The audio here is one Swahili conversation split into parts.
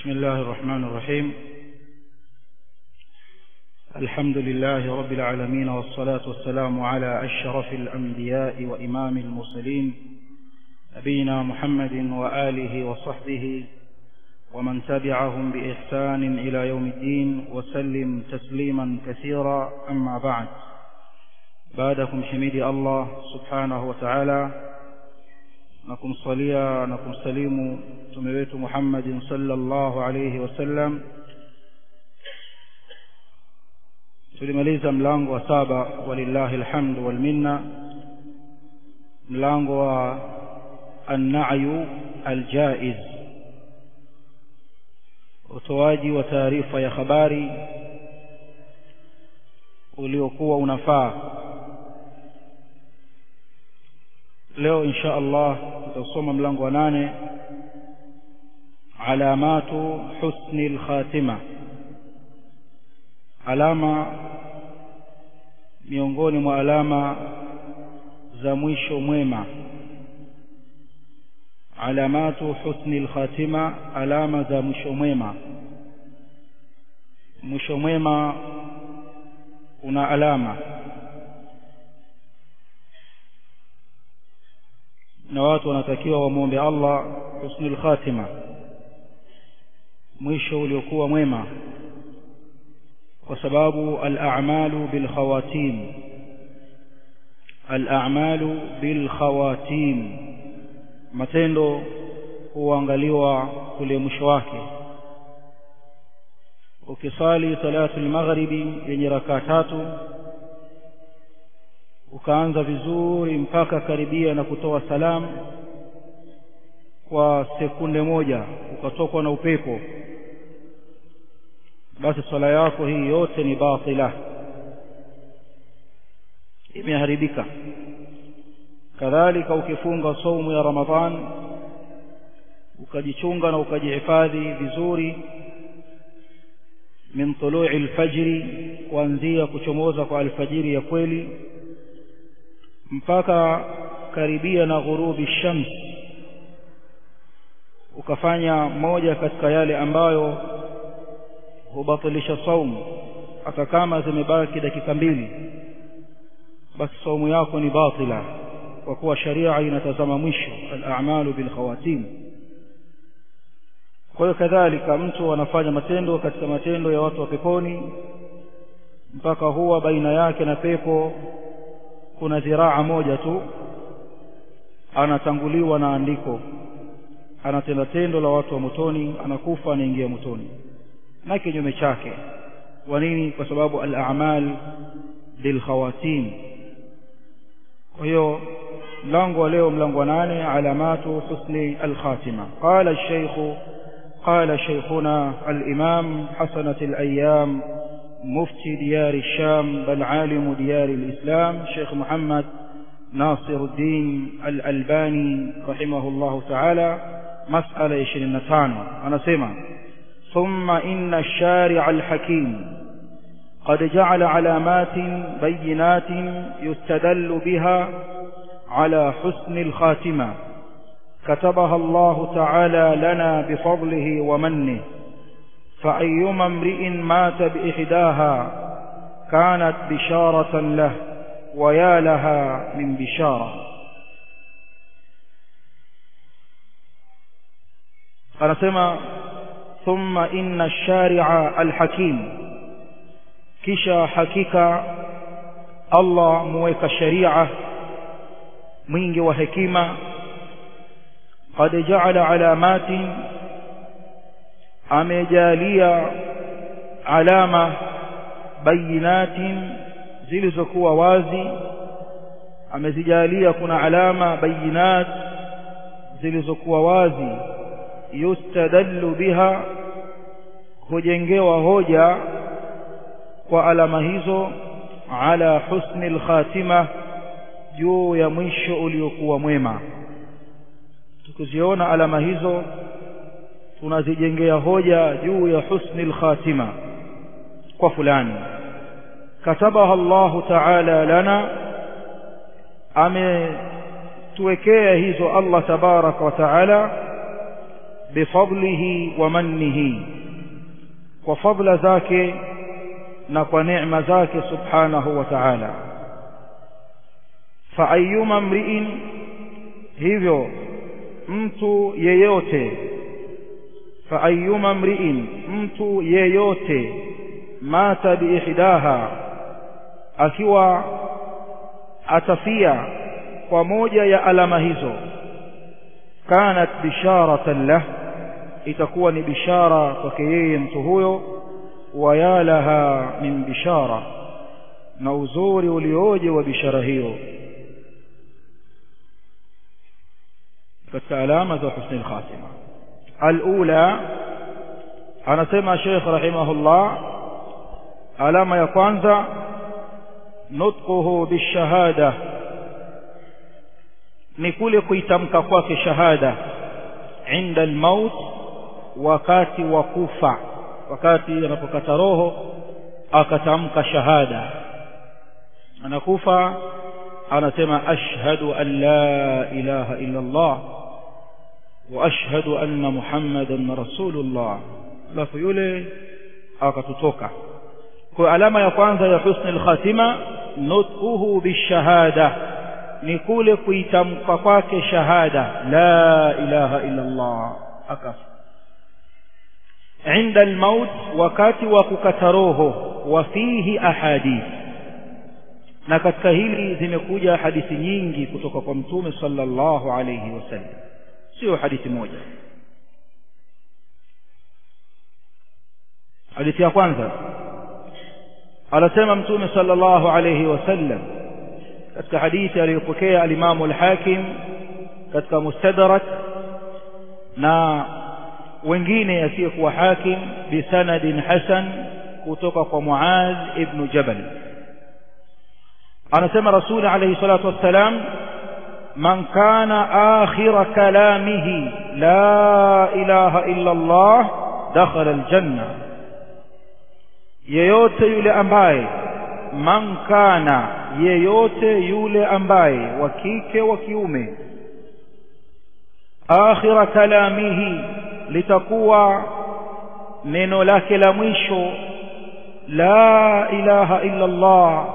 بسم الله الرحمن الرحيم. الحمد لله رب العالمين والصلاة والسلام على أشرف الأنبياء وإمام المرسلين. نبينا محمد وآله وصحبه ومن تبعهم بإحسان إلى يوم الدين وسلم تسليما كثيرا. أما بعد بعدكم حميد الله سبحانه وتعالى. Na kumsalia na kumsalimu mtume wetu Muhammadin sallallahu alayhi wasallam tulimaliza mlango wa saba walillahi alhamdu wal minna mlango wa an-na'yu al-jaiz utoaji wa taarifa ya habari uliokuwa unafaa leo insha Allah tutasoma mlango wa nane. Alamatu husni al-khatima. Alama miongoni mwa alama za mwisho mwema. Alamatu husni al-khatima alama za mwisho mwema. Mwisho mwema una alama na watu wanatakiwa wamwombe Allah husnul khatima mwisho uliokuwa mwema kwa sababu al-a'malu bil khawatim al-a'malu bil khawatim matendo huangaliwa kule mwisho wake. Ukisali salatul maghribi yenye rakaa tatu ukaanza vizuri mpaka karibia na kutoa salamu kwa sekunde moja ukatokwa na upepo. Basi swala yako hii yote ni batila. Imeharibika. Kadhalika ukifunga saumu ya ramadhan ukajichunga na ukajihifadhi vizuri min tului alfajri kuanzia kuchomoza kwa alfajiri ya kweli mpaka karibia na ghurubi shams. Ukafanya moja katika yale ambayo hubatilisha saumu hata kama zimebaki dakika mbili. Basi saumu yako ni batila kwa kuwa sharia inatazama mwisho al-a'malu bil khawatim kwa hiyo kadhalika mtu anafanya matendo katika matendo ya watu wa peponi mpaka huwa baina yake na pepo kuna dhiraa moja tu anatanguliwa na andiko. Anatenda tendo la watu wa motoni anakufa anaingia motoni. Na kinyume chake. Kwa nini? Kwa sababu al-a'mal bil kwa hiyo mlango wa leo mlango wa nane alamatu husni al-khatima. Qala al-shaykh qala shaykhuna al-imam hasanat al-ayyam. مفتي ديار الشام بل عالم ديار الإسلام شيخ محمد ناصر الدين الألباني رحمه الله تعالى مسألة يشرين تانو. أنا سمع ثم إن الشارع الحكيم قد جعل علامات بينات يستدل بها على حسن الخاتمة. كتبها الله تعالى لنا بفضله ومنه. فأيما امرئ مات بإحداها كانت بشارة له ويا لها من بشارة. أنا سمع ثم إن الشارع الحكيم. كشا حكيكا الله مويك الشريعة من وحكيمة. قد جعل علامات amejalia alama bayinatin zilizokuwa wazi amezijalia kuna alama bayinat zilizokuwa wazi yustadallu biha hujengewa hoja kwa alama hizo ala husni lkhatima juu ya mwisho uliokuwa mwema. Tukiziona alama hizo tunazijengea hoja juu ya husni lkhatima kwa fulani. Katabaha Allahu ta'ala lana ametuwekea hizo Allah tabaraka wa taala bifadlihi wa mannihi kwa fadla zake na kwa neema zake subhanahu wa ta'ala. Fa ayyuma mri'in hivyo mtu yeyote fa ayyuma mri'in mtu yeyote mata biihdaha akiwa atafia kwa moja ya alama hizo kanat bisharatan lah itakuwa ni bishara kwake yeye mtu huyo wayalaha min bishara na uzuri ulioje wa bishara hiyo. Katika alama za husni al-khatima الأولى أنا سمع شيخ رحمه الله ألا ما ألم يقانز نطقه بالشهادة. نقول قيتم كفاك شهادة عند الموت وقات وقوفة وقات ربك تروه أكتم كشهادة. أنا كوفة أنا سمع أشهد أن لا إله إلا الله. وأشهد أن محمدا رسول الله. لفظ يله اكتوكا وعلامه يا كwanza يا حسن الخاتمه نطقه بالشهاده نقول كيتم كيتمكواك شهاده لا اله الا الله اكف عند الموت وقت وقت روح وفيه احاديث na katika hili zimekuja hadithi nyingi kutoka kwa mtume sallallahu alayhi wasallam. Sio hadithi moja hadithi ya kwanza anasema mtume sallallahu alayhi wasallam katika hadithi aliyopokea alimamu al-Hakim katika Mustadrak na wengine asiyekuwa Hakim bisanadin hasan kutoka kwa Muaz ibn Jabal anasema Rasul alayhi salatu wassalam من كان آخر كلامه لا إله إلا الله دخل الجنة. يوت يولي أمباي. من كان يوت يولي أمباي. وكيك وكيومي. آخر كلامه لتقوى من لا لمشو لا إله إلا الله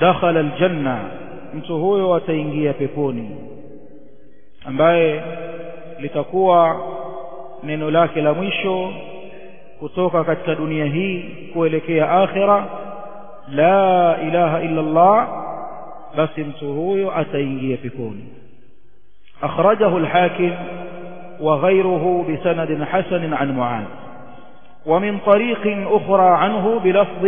دخل الجنة. Mtu huyo ataingia peponi ambaye litakuwa neno lake la mwisho kutoka katika dunia hii kuelekea akhira la ilaha illa Allah basi mtu huyo ataingia peponi akhrajahu al-hakim وغيره بسند حسن عن معاذ ومن طريق أخرى عنه بلفظ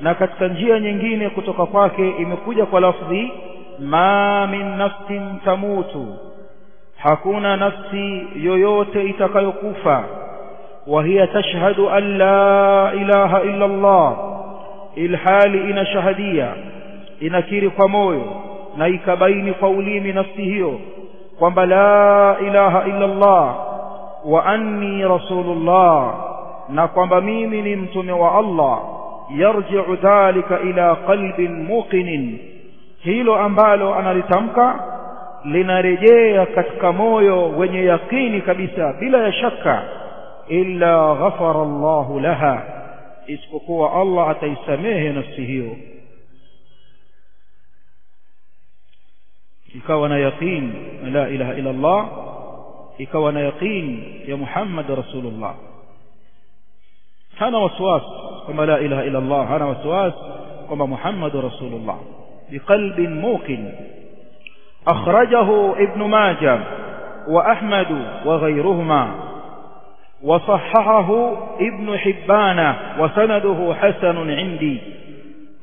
na katika njia nyingine kutoka kwake imekuja kwa lafdhi ma min nafsin tamutu. Hakuna nafsi yoyote itakayokufa. Wa hiya tashhadu an la ilaha illa Allah. Ilhali ina shahadia inakiri kwa moyo na ikabaini kwa ulimi nafsi hiyo kwamba la ilaha illa Allah wa anni rasulullah na kwamba mimi ni mtume wa Allah يرجع ذلك إلى قلب موقن هيلو أمبالو أنا لتمكى لنرجي كتك مويو وني يقيني كبسا بلا يشك إلا غفر الله لها إسكوكو الله أتيسميه نفسه إكوانا يقين لا إله إلا الله إكوانا يقين يا محمد رسول الله كان وسواس kwamba la ilaha illa Allah hana waswas kwamba Muhammad rasulullah biqalbin muqin akhrajahu ibn majah wa ahmad wa ghayruhuma وصححه ابن حبان وسنده حسن عندي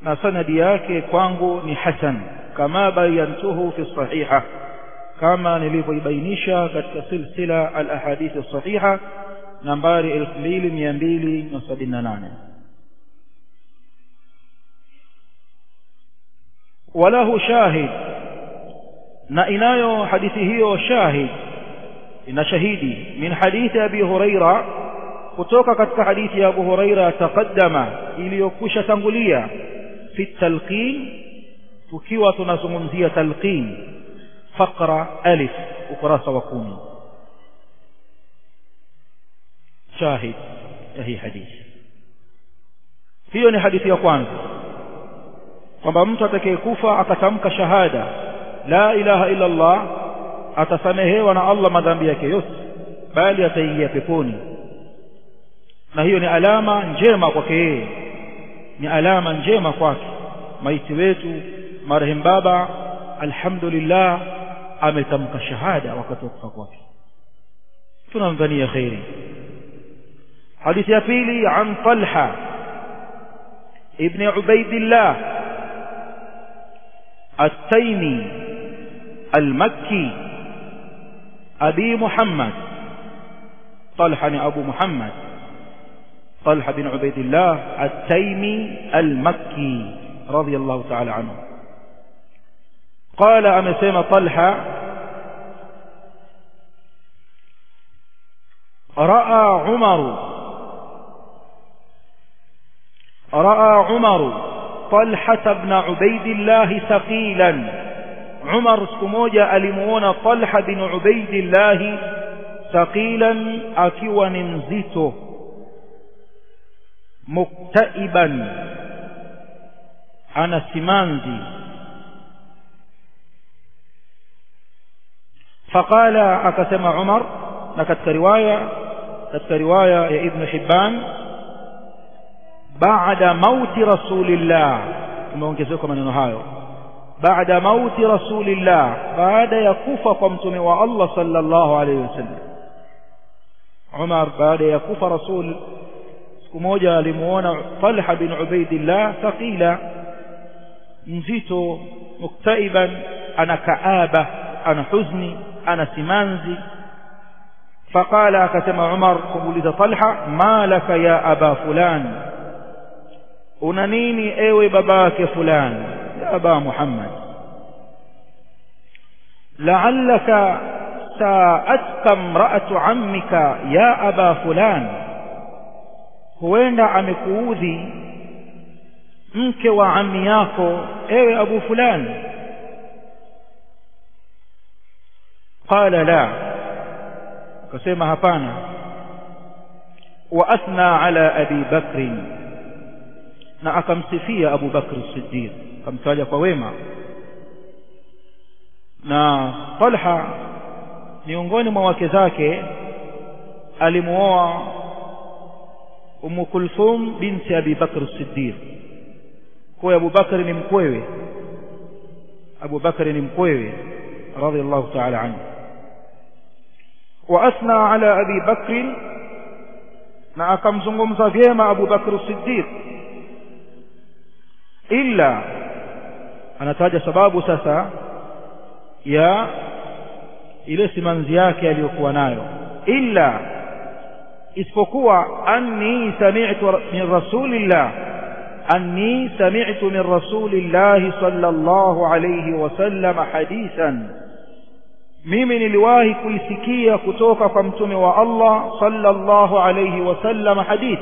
na sanadi yake kwangu ni hasan kama bayantuhu fi sahiha kama nilivyoibainisha katika silsila al ahadith sahiha nambari 2278 walahu shahid. Na inayo hadithi hiyo shahid ina shahidi. Min hadithi abi huraira kutoka katika hadithi ya abu huraira taqaddama iliyokwisha tangulia fi talqin tukiwa tunazungumzia talqin faqra alif ukurasa wa kumi. Shahid ya hii hadithi. Hiyo ni hadithi ya kwanza kwamba mtu atakayekufa akatamka shahada la ilaha illa Allah atasamehewa na Allah madhambi yake yote bali ataingia peponi. Na hiyo ni alama njema kwake yeye. Ni alama njema kwake. Maiti wetu marehemu baba alhamdulillah ametamka shahada wakati wa kufa kwake. Tunamdhania khairi hadithi ya pili an talha ibn ubaidillah التيمي المكي أبي محمد طلحة أبو محمد طلحة بن عبيد الله التيمي المكي رضي الله تعالى عنه. قال أمسيم طلحة رأى عمر رأى عمر طلحة بن عبيد الله ثقيلا. عمر سموجة ألمون طلحة بن عبيد الله ثقيلا أكوا ننزيته مكتئبا. أنا سماندي فقال أكسم عمر نكت رواية كت رواية يا ابن حبان. موت رسول الله tumeongezeka maneno hayo baada mauti rasulillah baada ya kufa kwa mtume wa Allah sallallahu alayhi wasallam Umar baada ya kufa rasul siku moja alimuona Talha bin Ubaidillah thaqila mzito muktaiban ana kaaba ana huzni ana simanzi فقال akasema Umar kumuuliza Talha ma laka ya aba fulan una nini ewe babake fulani ya aba Muhammad la'allaka sa'atka imra'atu ammika ya aba fulan huenda amekuudhi mke wa ammi yako ewe abu fulani qala la akasema hapana wa athna ala abi bakrin na akamsifia Abu Bakr Siddiq akamtaja kwa wema. Na Talha miongoni mwa wake zake alimuoa Ummu Kulthum binti Abi Bakr Siddiq kwa Abu Bakr ni mkwewe. Abu Bakr ni mkwewe radhiallahu ta'ala anhu. Wa athna ala Abi Bakr na akamzungumza vyema Abu Bakr Siddiq illa anataja sababu sasa ya ile simanzi yake aliyokuwa nayo illa isipokuwa anni sami'tu min rasulillah anni sami'tu min rasulillah sallallahu alayhi wasallam hadithan mimi niliwahi kuisikia kutoka kwa mtume wa Allah sallallahu alayhi wasallam hadith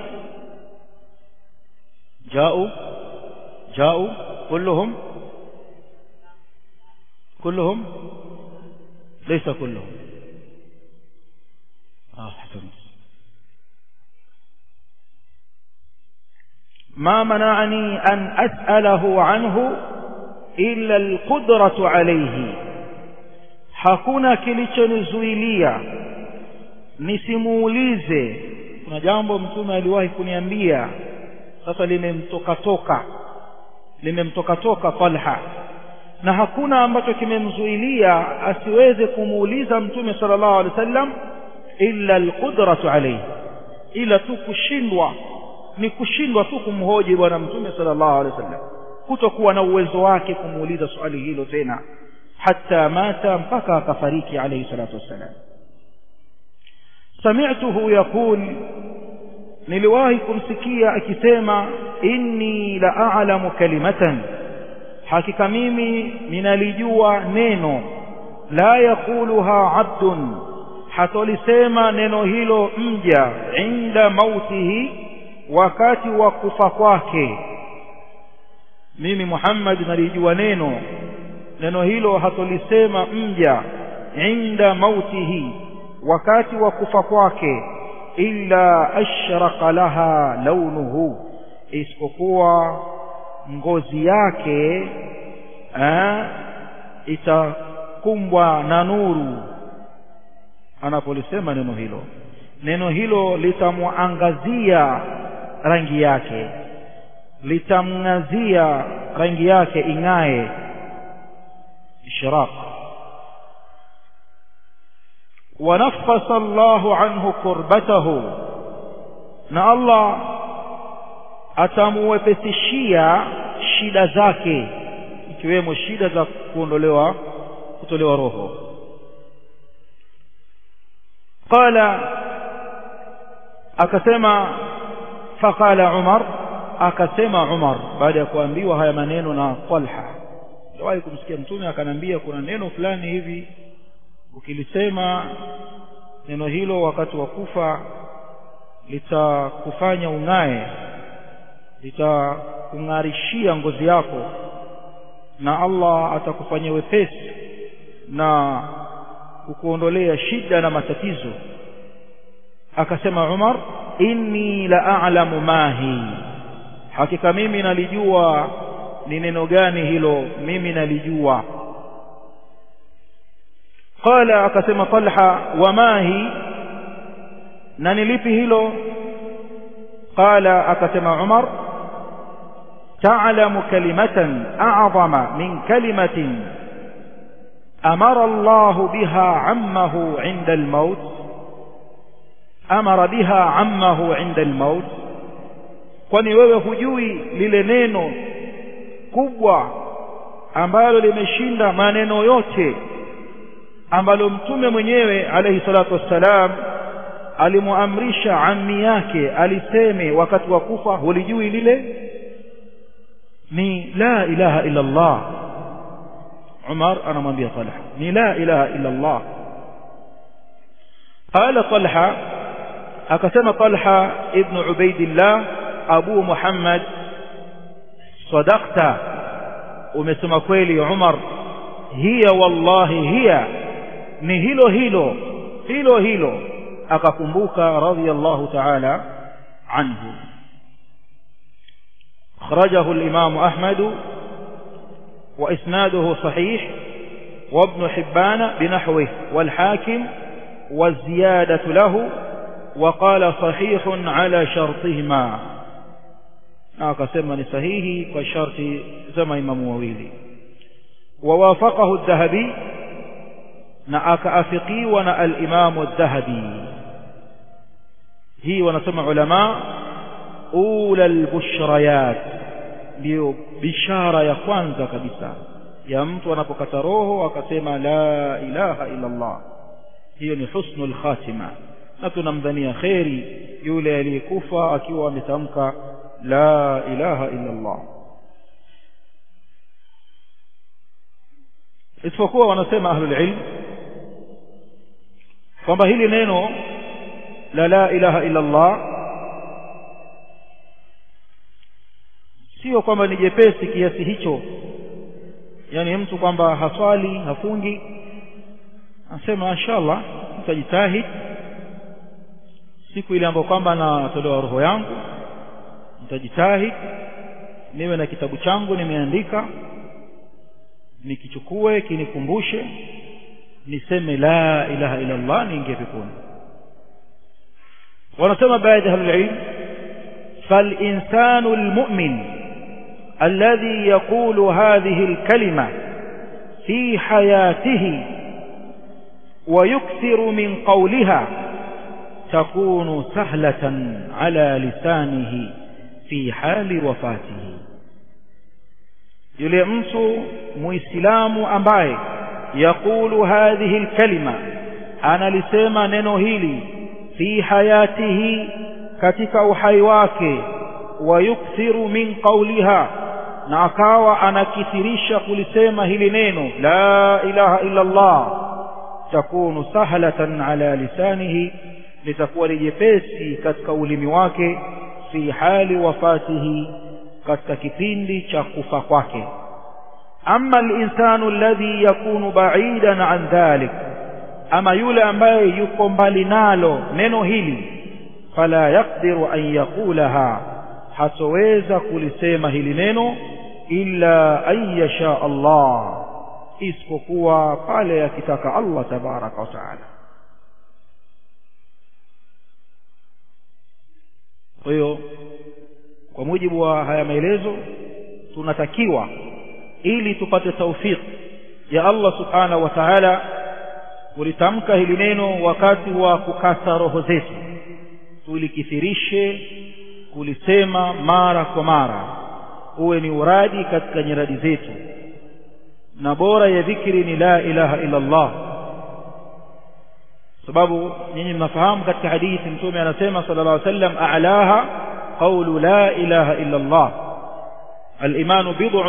jao جاءوا كلهم كلهم ليس كلهم. آه، أحسن ما منعني أن أسأله عنه إلا القدرة عليه. حكونا كليش نزويلية نسموليزة كنا جامبو متونة لواهي كنيا مبيا سسلم توكا توكا limemtoka toka Talha. Na hakuna ambacho kimemzuilia asiweze kumuuliza mtume sallallahu alaihi wasallam illa alqudratu alayhi. Ila tu kushindwa ni kushindwa tu kumhoji bwana mtume sallallahu alaihi wasallam. Kutokuwa na uwezo wake kumuuliza swali hilo tena. Hatta mata mpaka akafariki alayhi salatu wassalam. Sami'tuhu yaqul niliwahi kumsikia akisema inni la a'lamu kalimatan. Hakika mimi ninalijua neno la yaquluha abdun. Hatolisema neno hilo mja inda mautihi wakati wa kufa kwake. Mimi Muhammad nalijua neno neno hilo hatolisema mja inda mautihi wakati wa kufa kwake illa ashraqa laha launuhu isipokuwa ngozi yake eh, itakumbwa na nuru. Anapolisema neno hilo neno hilo litamwangazia rangi yake litamng'azia rangi yake ing'ae ishraq ونفس الله عنه كربته na Allah atamuwepesishia shida zake ikiwemo shida za kuondolewa kutolewa roho qala akasema faqala Umar akasema Umar baada ya kuambiwa haya maneno na Talha niliwahi kumsikia mtume akanambia kuna neno fulani hivi ukilisema neno hilo wakati wa kufa litakufanya ung'ae litakung'arishia ngozi yako na Allah atakufanya wepesi na kukuondolea shida na matatizo. Akasema Umar inni la a'lamu mahi hakika mimi nalijua ni neno gani hilo mimi nalijua qala akasema Talha wamahi na ni lipi hilo qala akasema Umar تعلم كلمة أعظم من كلمة أمر الله بها عمه عند الموت أمر بها عمه عند الموت kwani wewe hujui lile neno kubwa ambalo limeshinda maneno yote ambalo mtume mwenyewe alayhi salatu wassalam alimuamrisha ammi yake aliseme wakati wa kufa hulijui lile ni la ilaha illa Allah Umar anamwambia Talha ni la ilaha illa Allah qala Talha akasema Talha ibn Ubaidillah Abu Muhammad sadaqta umesema kweli Umar hiya wallahi hiya ni hilo hilo hilo hilo akakumbuka radiyallahu ta'ala anhu. أخرجه الإمام أحمد وإسناده صحيح وابن حبان بنحوه والحاكم والزيادة له وقال صحيح على شرطهما أقسم صحيح وشرط زمن ممويل ووافقه الذهبي نأك أفقي ونأ الإمام الذهبي هي ونسمع علماء ula albushrayat ndio bishara ya kwanza kabisa ya mtu anapokata roho akasema la ilaha illa Allah hiyo ni husnul khatima na tunamdhania kheri yule aliyekufa akiwa ametamka la ilaha illa Allah isipokuwa wanasema ahlul ilm kwamba hili neno la la ilaha illa Allah sio kwamba ni jepesi kiasi hicho. Yani mtu kwamba haswali hafungi anasema inshallah nitajitahidi siku ile ambayo kwamba natolewa roho yangu nitajitahidi niwe na kitabu changu nimeandika nikichukue kinikumbushe niseme la ilaha illa Allah niingie peponi wanasema baadhi ya ahlul فالإنسان المؤمن الذي يقول هذه الكلمة في حياته ويكثر من قولها تكون سهلة على لسانه في حال وفاته yule mtu muislamu ambaye يقول هذه الكلمة. أنا لسيما ننهيلي في حياته كتك أحيواك ويكثر من قولها. ناكاوى أنا كثيريش قل سيما هلنين لا إله إلا الله. تكون سهلة على لسانه لتكون يفسي كتكول مواكي في حال وفاته. كتكفين لتكفاكي ama alinsanu alladhi yakunu ba'idan an dhalik ama yule ambaye yuko mbali nalo neno hili fala yaqdiru an yaqulaha hatoweza kulisema hili neno illa an yasha Allah isipokuwa pale akitaka Allah tabaraka wa taala. Kwa hiyo kwa mujibu wa haya maelezo tunatakiwa ili tupate taufiki ya Allah subhanahu wa ta'ala kulitamka hili neno wakati wa kukata roho zetu tulikithirishe kulisema mara kwa mara uwe ni uradi katika nyiradi zetu na bora ya dhikri ni la ilaha illa Allah sababu nyinyi mnafahamu katika hadithi mtume anasema sallallahu alaihi wasallam a'laha qawlu la ilaha illa Allah الإيمان بضع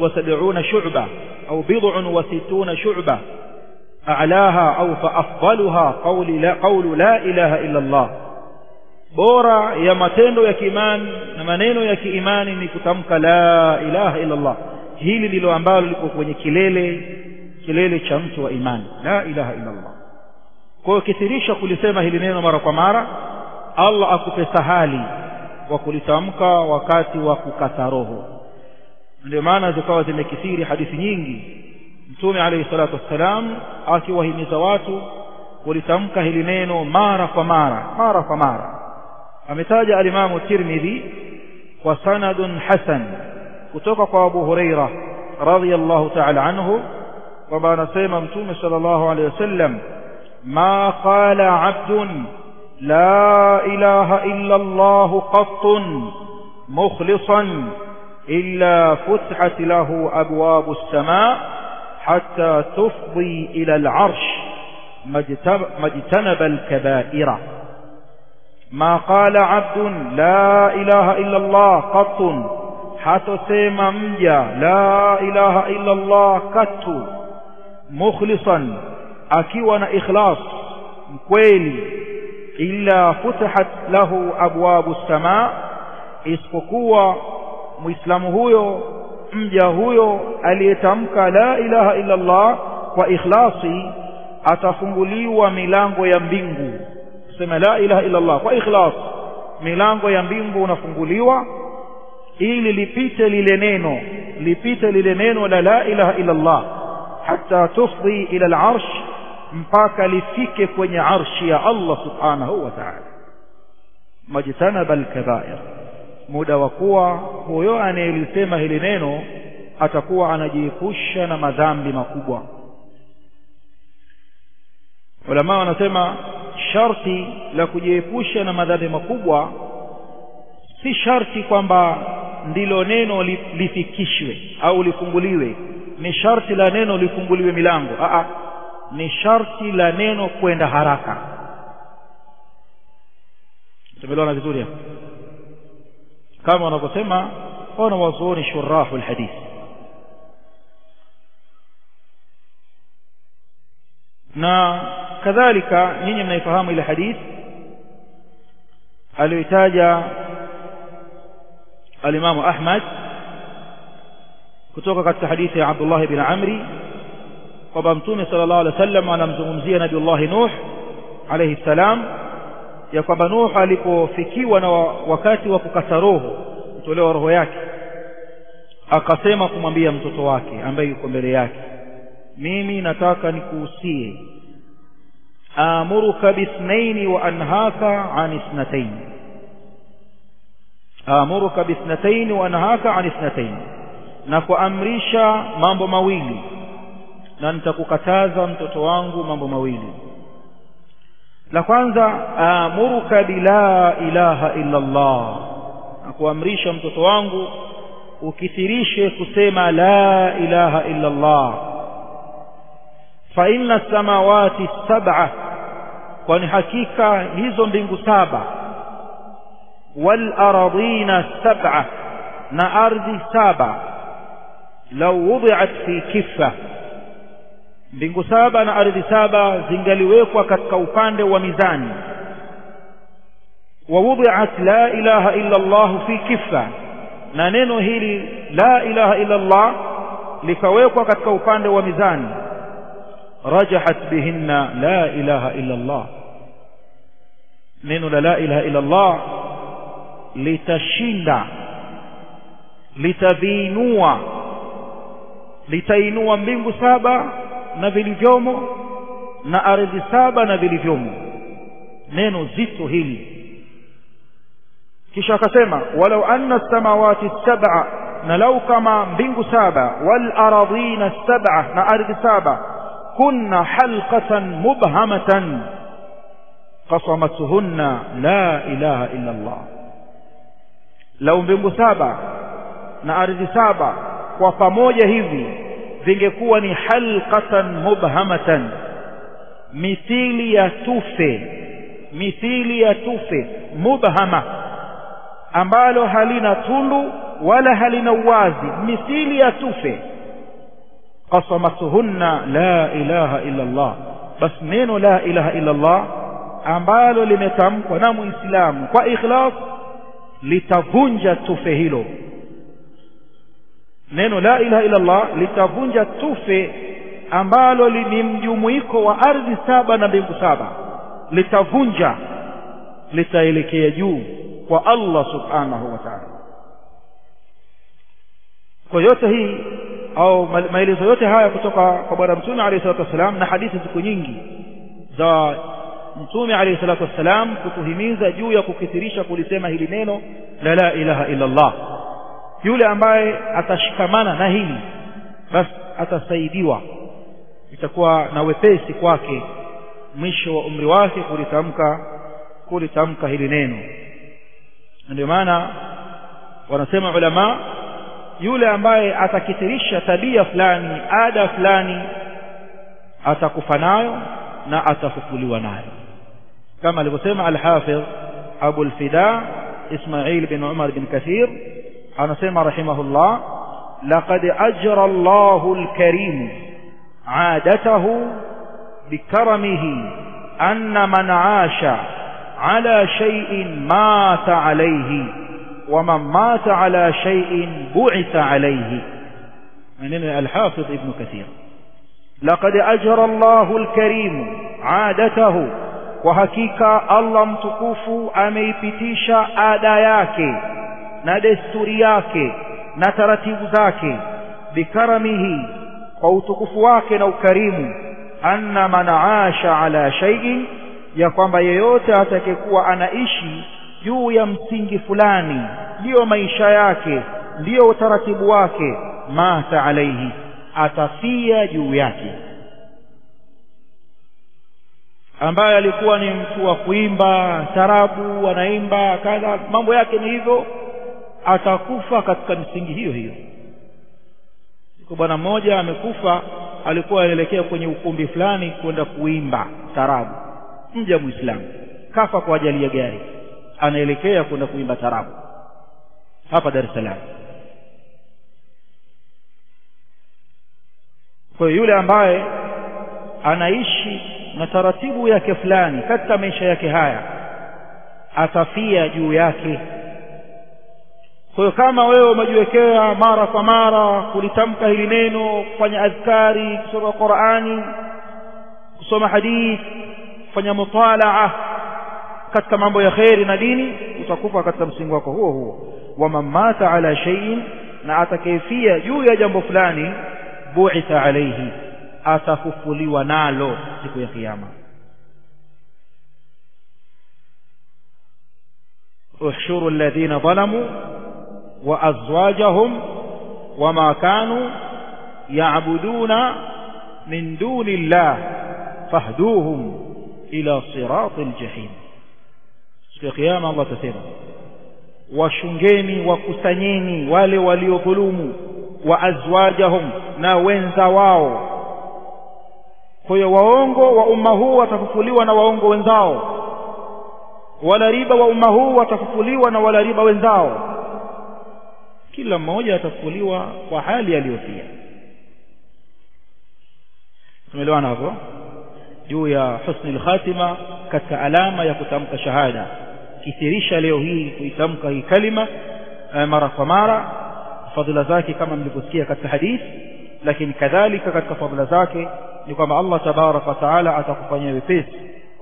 وسبعون شعبة أو بضع وستون شعبة. أعلاها أو فأفضلها قول لا, قول لا إله إلا الله. بورا يا متندو يا كيمان منينو يا كيماني نكتمك لا إله إلا الله. هيلي لو أمبال لكوكوني كليلي كليلي شمت وإيمان لا إله إلا الله. كو كثيريشا كل سيما هيلينينو مارا كمارا الله أكو في سهالي وكل تمكا وكاتي وكو كاتاروهو ndio maana zikawa zimekithiri hadithi nyingi mtume alayhi salatu wassalam akiwahimiza watu kulitamka hili neno mara kwa mara mara kwa mara ametaja alimamu tirmidhi kwa sanadun hasan kutoka kwa abu huraira radhiyallahu ta'ala anhu kwamba anasema mtume sallallahu alayhi wasallam ma qala abdun la ilaha illa allah qattun mukhlisan إلا فتحت له أبواب السماء حتى تفضي إلى العرش ما اجتنب الكبائر. ما قال عبد لا إله إلا الله قط. حتى سيما مجا لا إله إلا الله قط. مخلصا أكيوان إخلاص مكويل إلا فتحت له أبواب السماء إسفقوا muislamu huyo mja huyo aliyetamka la ilaha illa Allah kwa ikhlasi atafunguliwa milango ya mbingu sema la ilaha illa Allah kwa ikhlas milango ya mbingu unafunguliwa ili lipite lile neno lipite lile neno la la ilaha illa Allah hatta tufdi ila al-arsh mpaka lifike kwenye arshi ya Allah subhanahu wa ta'ala majtanaba al-kaba'ir muda wa kuwa huyo anayelisema hili neno atakuwa anajiepusha na madhambi makubwa. Ulamaa wanasema sharti la kujiepusha na madhambi makubwa si sharti kwamba ndilo neno lifikishwe au lifunguliwe. Ni sharti la neno lifunguliwe milango. Aa, ni sharti la neno kwenda haraka. Tumeelewana vizuri hapo كما نظفهما ونوظون شراح الحديث نا كذلك نيني من يفهم إلى حديث. الويتاج الإمام أحمد. كتوكا قد حديث عبد الله بن عمري وبامتومي صلى الله عليه وسلم على زمزي نبي الله نوح عليه السلام. Ya kwamba Nuh alipofikiwa na wakati wa kukata roho kutolewa roho yake akasema kumwambia mtoto wake ambaye yuko mbele yake mimi nataka nikuhusie amuruka bisnaini wa anhaka an isnatain. Amuruka bisnatain wa anhaka an isnatain. Na kuamrisha mambo mawili na nitakukataza mtoto wangu mambo mawili la kwanza amuruka bila ilaha illa Allah na kuamrisha mtoto wangu ukithirishe kusema la ilaha illa Allah fa inna samawati sab'a kwani hakika hizo mbingu saba wal ardina sab'a na ardhi saba law wudi'at fi kiffa mbingu saba na ardhi saba zingaliwekwa katika upande wa mizani. Wa wudiat la ilaha illa Allah fi kifa na neno hili la ilaha illa Allah likawekwa katika upande wa mizani. Rajahat bihinna la ilaha illa Allah neno la la ilaha illa Allah litashinda. Litaviinua. Litainua mbingu saba na vilivyomo na ardhi saba na vilivyomo neno zito hili kisha akasema walau anna samawati sab'a na lau kama mbingu saba wal aradhina sab'a na ardhi saba kunna halqatan mubhamatan qasamatuhunna la ilaha illa Allah lau mbingu saba na ardhi saba kwa pamoja hivi vingekuwa ni halqatan mubhamatan. Mithili ya tufe mithili ya tufe mubhama ambalo halina tundu wala halina uwazi mithili ya tufe. Qasamathunna la ilaha illa Allah basi neno la ilaha illa Allah ambalo limetamkwa na muislamu kwa ikhlas litavunja tufe hilo neno la ilaha illa Allah litavunja tufe ambalo ni mjumuiko wa ardhi saba na mbingu saba. Litavunja litaelekea juu kwa Allah subhanahu wa ta'ala. Kwa yote hii au maelezo yote haya kutoka kwa bwana mtume alayhi salatu wassalam, na hadithi ziko nyingi za mtume alayhi salatu wassalam kutuhimiza juu ya kukithirisha kulisema hili neno la la ilaha illa Allah yule ambaye atashikamana na hili basi atasaidiwa. Itakuwa na wepesi kwake. Mwisho wa umri wake kulitamka kulitamka hili neno. Ndio maana wanasema ulama yule ambaye atakithirisha tabia fulani ada fulani atakufa nayo na atafufuliwa nayo. Kama alivyosema alhafidh Abu al-Fida Ismail bin Umar bin Kathir anasema rahimahullah laqad ajra Allahu al-Karim عادته بكرمه أن من عاش على شيء مات عليه ومن مات على شيء بعث عليه من الحافظ ابن كثير لقد أجرى الله الكريم عادته وحقيقة الله ameipitisha ada yake. Na desturi yake na taratibu zake bikaramihi kwa utukufu wake na ukarimu anna man aasha ala shay'in ya kwamba yeyote atakayekuwa anaishi juu ya msingi fulani ndiyo maisha yake ndiyo utaratibu wake mata alaihi atafia juu yake. Ambaye alikuwa ni mtu wa kuimba tarabu anaimba kadha mambo yake ni hivyo atakufa katika misingi hiyo hiyo. Siku bwana mmoja amekufa alikuwa anaelekea kwenye ukumbi fulani kwenda kuimba tarabu. Mja muislamu. Kafa kwa ajali ya gari. Anaelekea kwenda kuimba tarabu. Hapa Dar es Salaam. Kwa yule ambaye anaishi na taratibu yake fulani katika maisha yake haya atafia juu yake kwa hiyo kama wewe umejiwekea mara kwa mara kulitamka hili neno kufanya adhkari kusoma Qur'ani kusoma hadith kufanya mutalaa katika mambo ya kheri na dini utakufa katika msingi wako huo huo waman mata ala shay'in na atakayefia juu ya jambo fulani bu'itha alayhi atafufuliwa nalo siku ya kiyama احشروا الذين ظلموا وأزواجهم وما كانوا يعبدون من دون الله فاهدوهم إلى صراط الجحيم siku ya kiyama Allah atasema washungeni wakusanyeni wale waliodhulumu wa azwajahum na wenza wao kwa hiyo waongo wa umma huu watafufuliwa na waongo wenzao wala riba wa umma huu watafufuliwa na wala riba wenzao kila mmoja atafufuliwa kwa hali aliyofia tumeelewana hapo? Juu ya husni khatima katika alama ya kutamka shahada. Kithirisha leo hii kuitamka hii kalima mara kwa mara fadhila zake kama mlivyosikia katika hadithi lakini kadhalika katika fadhila zake ni kwamba Allah tabaraka wa taala atakufanyia wepesi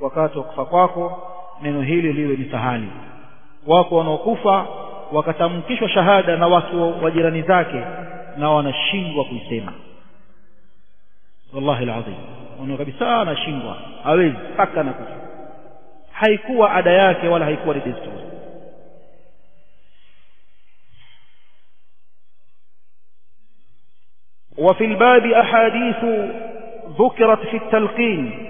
wakati wa kufa kwako neno hili liwe ni sahani. Wako wanaokufa wakatamkishwa shahada na watu wa jirani zake na wanashindwa kuisema wallahi alazim wana kabisa anashindwa hawezi mpaka anakufa haikuwa ada yake wala haikuwa ni desturi وفي الباب أحاديث ذكرت في التلقين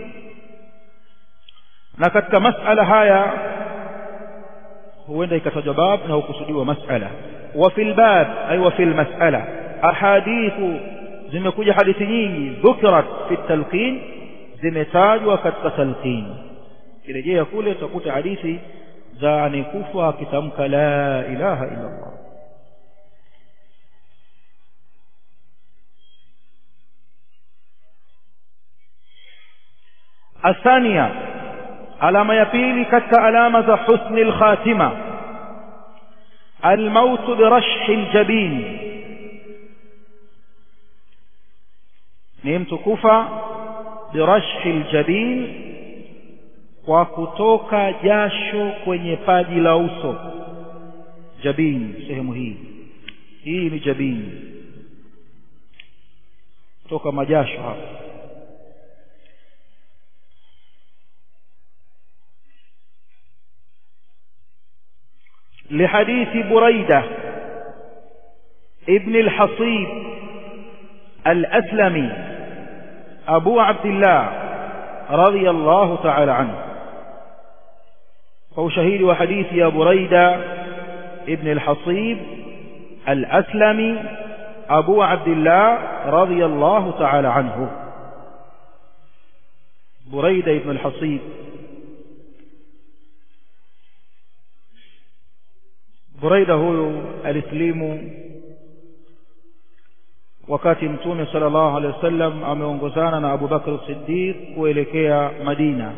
katika masala haya huenda ikatajwa bab na hukusudiwa masala wa fil bab ay wa fil masala ahadithu zimekuja hadithi nyingi dhukrat fi talqin zimetajwa katika talqin kirejea kule utakuta hadithi za anekufa akitamka la ilaha illa Allah الثانية alama ya pili katika alama za husni alkhatima. Almautu birashhi aljabin. Ni mtu kufa birashhi aljabin kwa kutoka jasho kwenye paji la uso. Jabin sehemu hii. Hii ni jabin. Kutoka majasho hapa لحديث بريدة ابن الحصيب الأسلمي أبو عبد الله رضي الله تعالى عنه. فهو شهيد وحديث يا بريدة ابن الحصيب الأسلمي أبو عبد الله رضي الله تعالى عنه. بريدة ابن الحصيب. Buraida huyu alislimu wakati mtume sallallahu alaihi wasallam ameongozana na Abu Bakr Siddiq kuelekea Madina.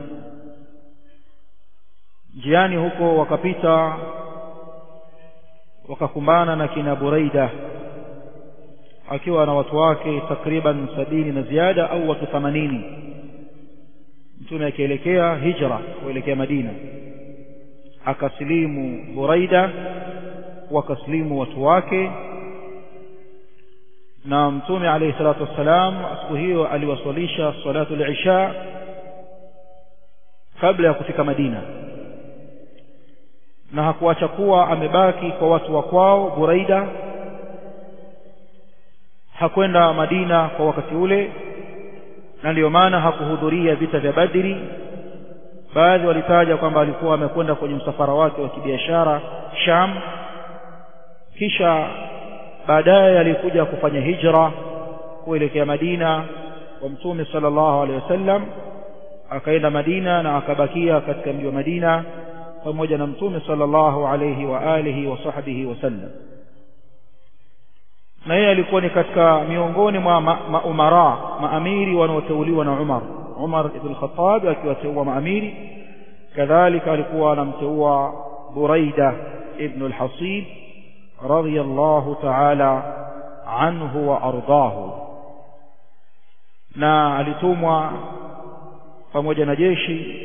Njiani huko wakapita wakakumbana na kina Buraida akiwa na watu wake takriban sabini na ziada au watu themanini mtume akielekea hijra kuelekea Madina akasilimu Buraida wakasilimu watu wake. Na mtume alayhi salatu wassalam siku hiyo aliwaswalisha salatu al-isha kabla ya kufika Madina. Na hakuacha kuwa amebaki kwa watu wa kwao Buraida. Hakwenda Madina kwa wakati ule na ndiyo maana hakuhudhuria vita vya Badri. Baadhi walitaja kwamba alikuwa amekwenda kwenye msafara wake wa kibiashara Sham kisha baadaye alikuja kufanya hijra kuelekea Madina kwa Mtume sallallahu alaihi wasallam akaenda Madina na akabakia katika mji wa Madina pamoja na Mtume sallallahu alaihi wa alihi wa sahbihi wasallam na yeye alikuwa ni katika miongoni mwa maumara ma maamiri wanaoteuliwa na Umar Umar ibn Khattab akiwateua maamiri kadhalika alikuwa anamteua Buraida ibn al-Hasib radiyallahu ta'ala anhu wa ardahu na alitumwa pamoja na jeshi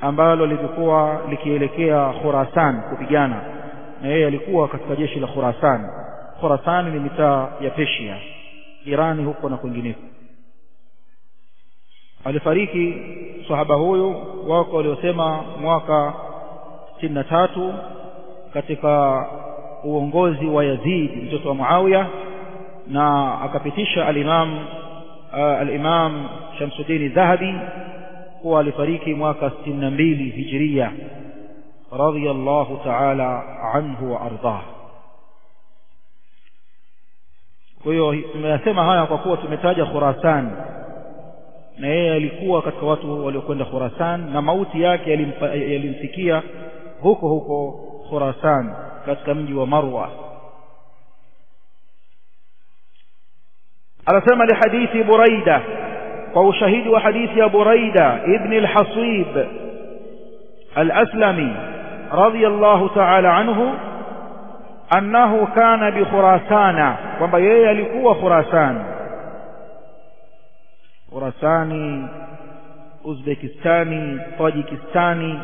ambalo lilikuwa likielekea Khurasan kupigana. Na yeye alikuwa katika jeshi la Khurasan. Khurasan ni mitaa ya Persia Irani huko na kwingineko. Alifariki sahaba huyu wako waliosema mwaka sitini na tatu katika uongozi wa Yazid mtoto wa Muawiya na akapitisha al-Imam uh, al-Imam Shamsuddin Dhahabi kuwa alifariki mwaka 62 Hijria radiyallahu ta'ala anhu wa ardah kwa hiyo tumeyasema haya kwa kuwa tumetaja Khurasan. Na yeye alikuwa katika watu waliokwenda Khurasan na mauti yake yalimfikia huko huko Khurasan katika mji wa Marwa anasema li hadithi Buraida kwa ushahidi wa hadithi ya Buraida ibn al-Hasib al-Aslami radiyallahu ta'ala anhu annahu kana bi Khurasana kwamba yeye alikuwa Khurasan Khurasani Uzbekistani Tajikistani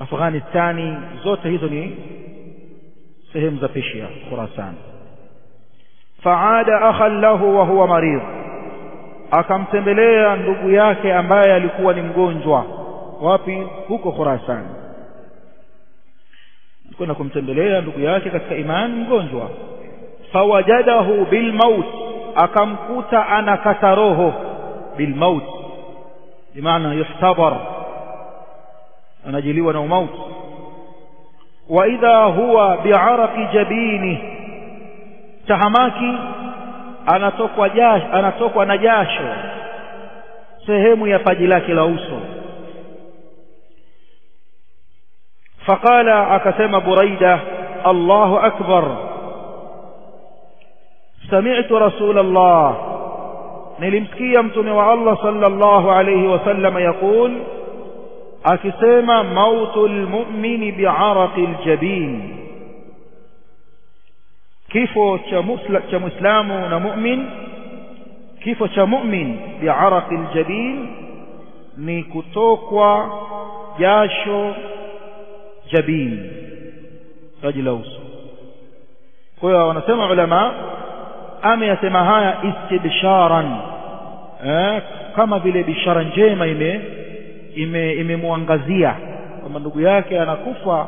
afghanistani zote hizo ni sehemu za peshia khurasan. Faada akhan lahu wa huwa maridh akamtembelea ndugu yake ambaye alikuwa ni mgonjwa. Wapi? Huko khurasan. Kwenda kumtembelea ndugu yake katika imani mgonjwa. Fawajadahu bilmaut. Akamkuta anakata roho bilmaut. Bimaana yuhtadhar anajiliwa na umaut wa idha huwa bi'araqi jabini tahamaki anatokwa jasho anatokwa na jasho sehemu ya paji lake la uso faqala akasema buraida Allahu akbar sami'tu rasulullah nilimsikia mtume wa Allah sallallahu alayhi wasallam yakul akisema mautu lmumini biaraqi ljabin, kifo cha musla, na mu'min kifo cha mu'min biaraqi ljabin ni kutokwa jasho jabin taji la uso. Kwa hiyo wanasema ulama ameyasema haya istibsharan eh, kama vile bishara njema ime imemwangazia ime kwamba ndugu yake anakufa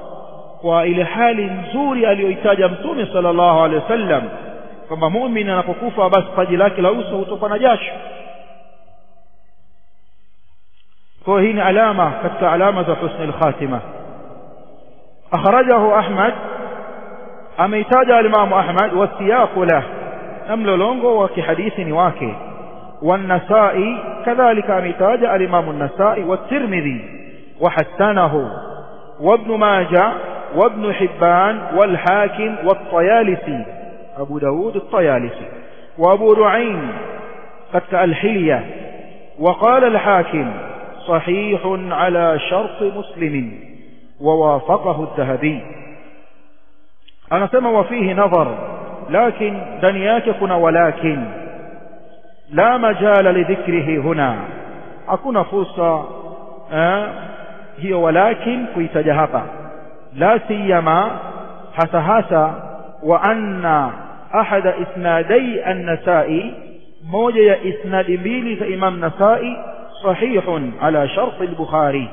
kwa ile hali nzuri aliyoitaja mtume sallallahu alaihi wasallam kwamba muumini anapokufa basi paji lake la uso hutokwa na jasho. Kwa hii ni alama katika alama za husni al-khatima. Akhrajahu ahmad ameitaja al-imam ahmad wa lah na mlolongo wa kihadithi ni wake والنسائي كذلك أميتاج الإمام النسائي والترمذي وحسنه وابن ماجه وابن حبان والحاكم والطيالسي أبو داود الطيالسي وأبو رعين قد الحلية وقال الحاكم صحيح على شرط مسلم ووافقه الذهبي. أنا سمى وفيه نظر لكن دنياك كنا ولكن. لا مجال لذكره هنا. أكون فرصة آه، هي ولكن كنت جهبا لا سيما حسهاسا وأن أحد إسنادي النسائي موجي إسناد ميلي إمام نسائي صحيح على شرط البخاري.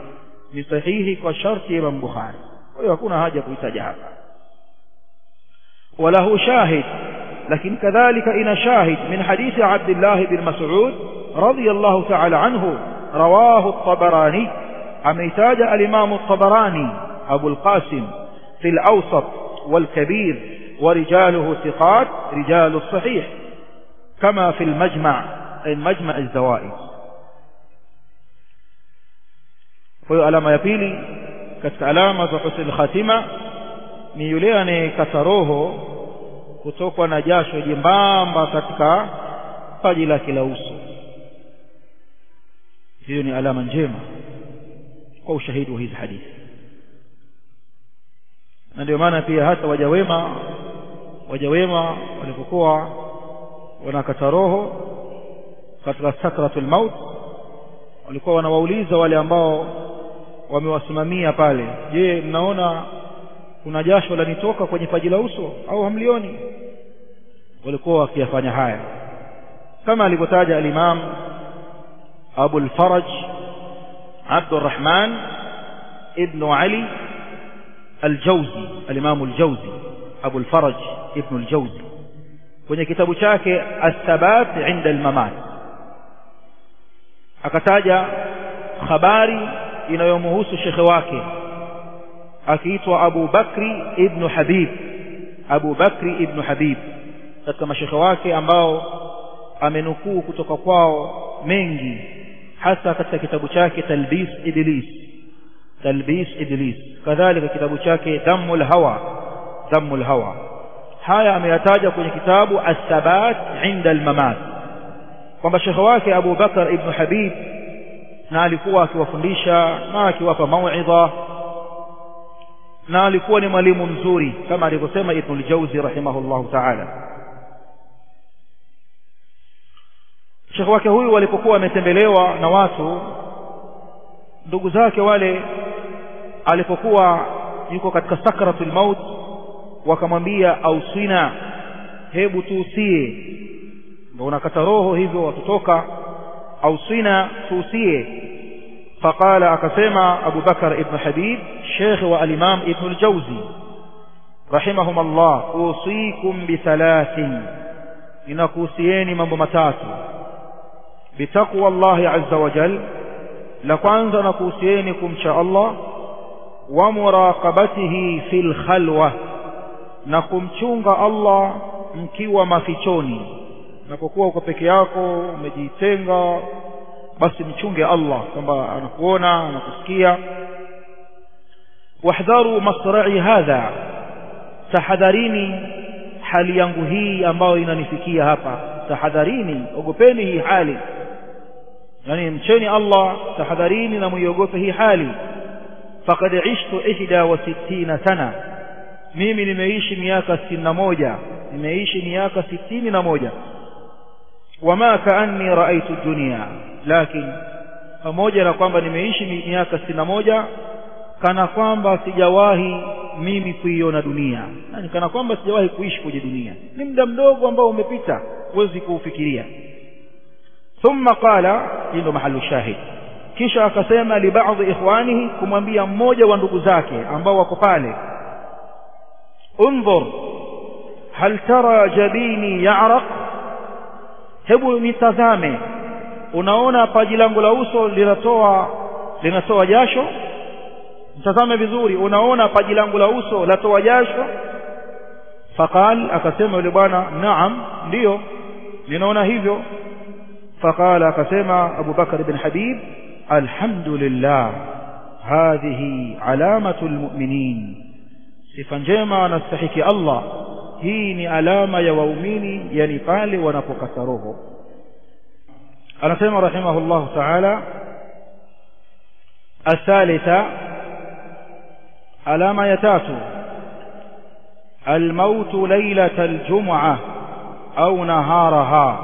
بصحيح كشرط إمام بخاري. ويكون هذا كنت جهبا وله شاهد. لكن كذلك إن شاهد من حديث عبد الله بن مسعود رضي الله تعالى عنه رواه الطبراني أميتاج الإمام الطبراني أبو القاسم في الأوسط والكبير ورجاله ثقات رجال الصحيح كما في المجمع المجمع الزوائد. Kwa alama ya pili katika alama za husnul khatima ni yule anayekata roho kutokwa na jasho jembamba katika paji lake la uso. Hiyo ni alama njema kwa ushahidi wa hizi hadithi. Na ndio maana pia hata waja wema waja wema walipokuwa wanakata roho katika sakratul maut walikuwa wanawauliza wale ambao wamewasimamia pale je mnaona kuna jasho lanitoka kwenye paji la uso au hamlioni walikuwa wakiyafanya haya kama alivyotaja al-Imam Abu al-Faraj Abdurrahman ibn Ali al-Jawzi al-Imam al-Jawzi Abu al-Faraj ibn al-Jawzi kwenye kitabu chake As-Sabat 'inda al-Mamat akataja habari inayomhusu shekhe wake أكيد أبو بكر ابن حبيب. أبو بكر ابن حبيب. كما شخواك أمباو أمنكو كتقفاو منجي حتى كتا كتاب تلبيس إدليس تلبيس إدليس كذلك كتاب دم الهوى دم الهوى هاي أميتاج كتابه كتاب الثبات عند الممات كما شخواك أبو بكر ابن حبيب نالكوا كوفنديشا ما كوفا موعظة na alikuwa ni mwalimu mzuri kama alivyosema Ibn al-Jawzi rahimahullahu ta'ala. Sheikh wake huyu walipokuwa wametembelewa na watu ndugu zake wale alipokuwa yuko katika sakratul maut wakamwambia auswina hebu tuusie. Ndio unakata roho hivyo watutoka auswina tuusie فقال أقسم أبو بكر ابن حبيب شيخ والإمام ابن الجوزي. رحمهم الله أوصيكم بثلاث. نكوسيين من بمتات. بتقوى الله عز وجل لكوانزا نكوسيينكم شاء الله ومراقبته في الخلوة. نقوم تشونغ الله mkiwa mafichoni unapokuwa uko peke yako umejitenga basi mchunge Allah kwamba anakuona anakusikia wahdharu masra'i hadha tahadharini hali yangu hii ambayo inanifikia hapa tahadharini ogopeni hii hali yani mcheni Allah tahadharini na muiogope hii hali faqad ishtu ihda wa sittina sana mimi nimeishi miaka sitini na moja nimeishi miaka sitini na moja wama kaanni raaitu dunia lakini pamoja na kwamba nimeishi miaka sitini na moja kana kwamba sijawahi mimi kuiona dunia, yani kana kwamba sijawahi kuishi kwenye dunia. Ni muda mdogo ambao umepita, huwezi kuufikiria. Thumma qala, hii ndo mahalu shahid. Kisha akasema libadhi ikhwanihi, kumwambia mmoja wa ndugu zake ambao wako pale, undhur hal tara jabini yaraq, hebu nitazame unaona paji langu la uso linatoa linatoa jasho. Mtazame vizuri unaona paji langu la uso latoa jasho. Faqal akasema yule bwana naam ndiyo ninaona hivyo. Faqal akasema Abu Bakar ibn Habib alhamdulillah hadhihi alamatu lmuminin sifa njema anastahiki Allah. Hii ni alama ya waumini yani أنسيما رحمه الله تعالى الثالثة ألا ما يتاتوا الموت ليلة الجمعة أو نهارها.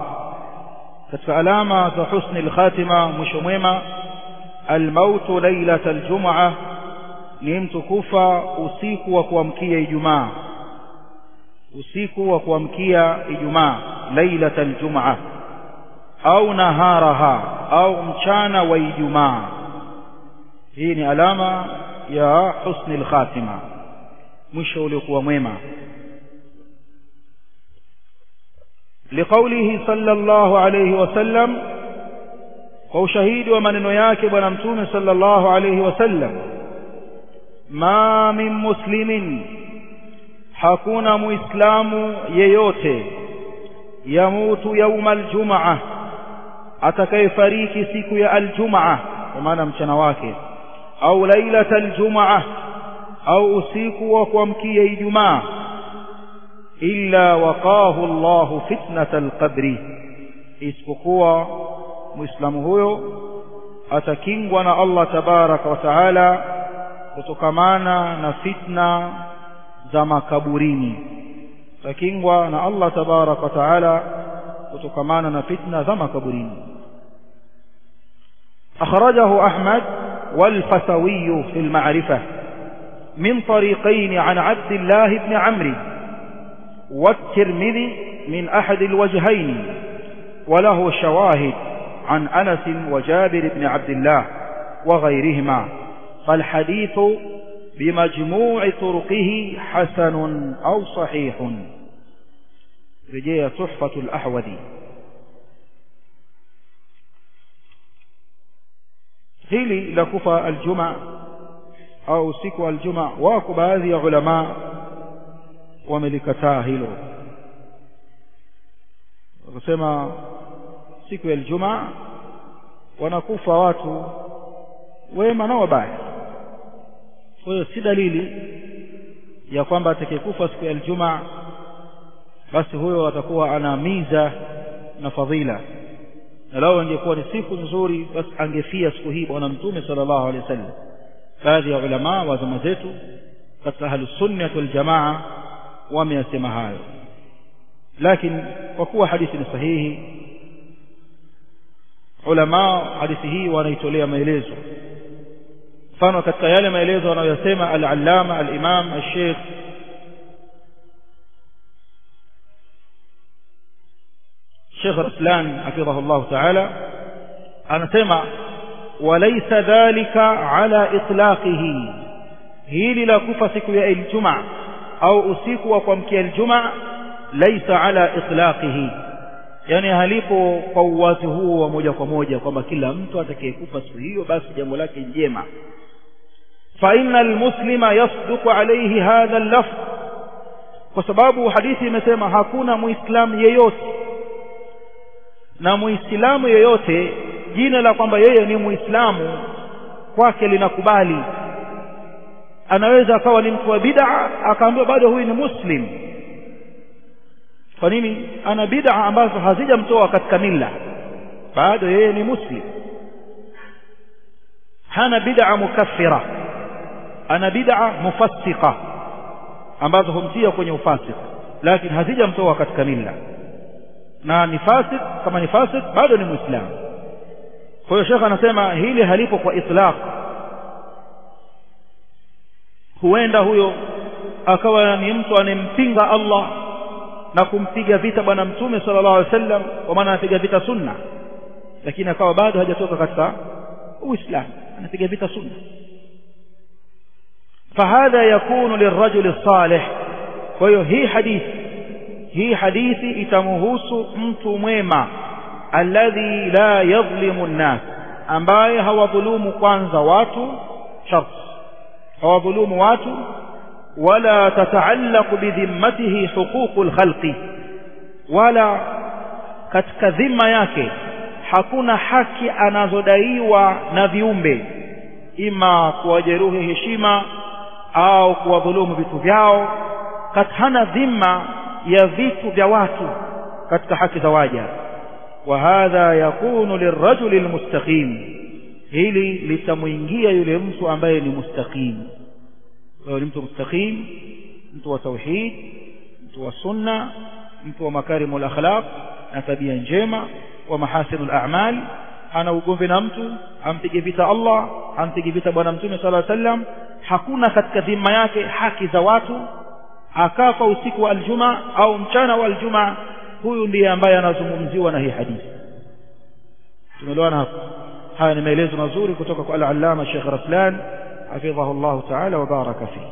فألا ما تحسن الخاتمة مشميمة الموت ليلة الجمعة نمت كفا أسيك وكوامكي إجماع أسيك وكوامكي إجماع ليلة الجمعة. أو نهارها أو مشان ويدما هي ألاما يا حسن الخاتمة. مش لقوة ميمة لقوله صلى الله عليه وسلم هو شهيد ومن نياك ونمتون صلى الله عليه وسلم. ما من مسلم حكون مسلم ييوت يموت يوم الجمعة. Atakayefariki siku ya aljumaa kwa maana mchana wake au lailata aljumaa au usiku wa kuamkia ijumaa illa waqahu Allahu fitnata alqabri isipokuwa muislamu huyo atakingwa na Allah tabaraka wa taala kutokamana na fitna za makaburini. Atakingwa na Allah tabaraka wa taala kutokamana na fitna za makaburini أخرجه أحمد والفسوي في المعرفة من طريقين عن عبد الله بن عمرو والترمذي من أحد الوجهين وله شواهد عن أنس وجابر بن عبد الله وغيرهما فالحديث بمجموع طرقه حسن أو صحيح. رجية تحفة الأحوذي hili la kufa aljuma au usiku aljuma wako baadhi ya ulama wamelikataa hilo. Wakasema siku ya aljuma wanakufa watu wema na wabaya. Kwa hiyo si dalili ya kwamba atakayekufa siku ya aljuma basi huyo atakuwa ana miza na fadhila na lao ingekuwa ni siku nzuri basi angefia siku hii bwana mtume sallallahu alaihi wasallam. Baadhi ya ulama wa zama zetu katika ahlu sunna wal jamaa wameyasema hayo. Lakini kwa kuwa hadithi ni sahihi ulama hadithi hii wanaitolea maelezo. Mfano katika yale maelezo anayoyasema al-allama al-imam al-sheikh Sheikh حفظه الله ta'ala anasema walaysa dhalika ala itlaqihi. Hili la kufa siku ya Ijumaa au usiku wa kuamkia Ijumaa laysa ala itlaqihi. Yani halipo kwa uwazi huo wa moja kwa moja kwamba kila mtu atakayekufa siku hiyo basi jambo lake njema fa innal muslima yasduqu hadha al-lafz. Kwa sababu hadithi imesema hakuna muislamu yeyote na muislamu yoyote jina la kwamba yeye ni muislamu kwake linakubali. Anaweza akawa ni mtu wa bid'a akaambiwa bado huyu ni muslim. Kwa nini? Ana bid'a ambazo hazijamtoa katika milla bado yeye ni muslim. Hana bid'a mukaffira. Ana bid'a mufassiqa ambazo humtia kwenye ufasik lakini hazijamtoa katika milla na ni fasik kama ni fasik bado ni muislamu kwa hiyo shekha anasema hili halipo kwa itlaq. Huenda huyo akawa ni mtu anempinga Allah na kumpiga vita bwana mtume sallallahu alaihi wasallam kwa maana anapiga vita sunna. Lakini akawa bado hajatoka katika uislam anapiga vita sunna. Fahadha yakunu lirajuli salih. Kwa hiyo hii hadithi hii hadithi itamuhusu mtu mwema alladhi la yadhlimu nnas ambaye hawadhulumu kwanza watu shart hawadhulumu watu wala tataallaqu bidhimmatihi huququ lkhalqi, wala katika dhima yake hakuna haki anazodaiwa na viumbe ima kuwajeruhi heshima au kuwadhulumu vitu vyao hana dhima ya vitu vya watu katika haki za waja wa hadha yakunu lirajuli almustaqim hili litamuingia yule mtu ambaye ni mustaqim wewe ni mtu mustaqim mtu wa tauhid mtu wa sunna mtu wa makarimul akhlaq na tabia njema wa mahasinul a'mal ana ugomvi na mtu ampige vita Allah ampige vita bwana mtume sallallahu alaihi wasallam hakuna katika dhima yake haki za watu akafa usiku wa aljuma au mchana wa aljuma huyu ndiye ambaye anazungumziwa na hii hadithi tumeelewana hapo haya ni maelezo mazuri kutoka kwa al-allama Sheikh Raslan hafidhahu Allah ta'ala wa baraka fihi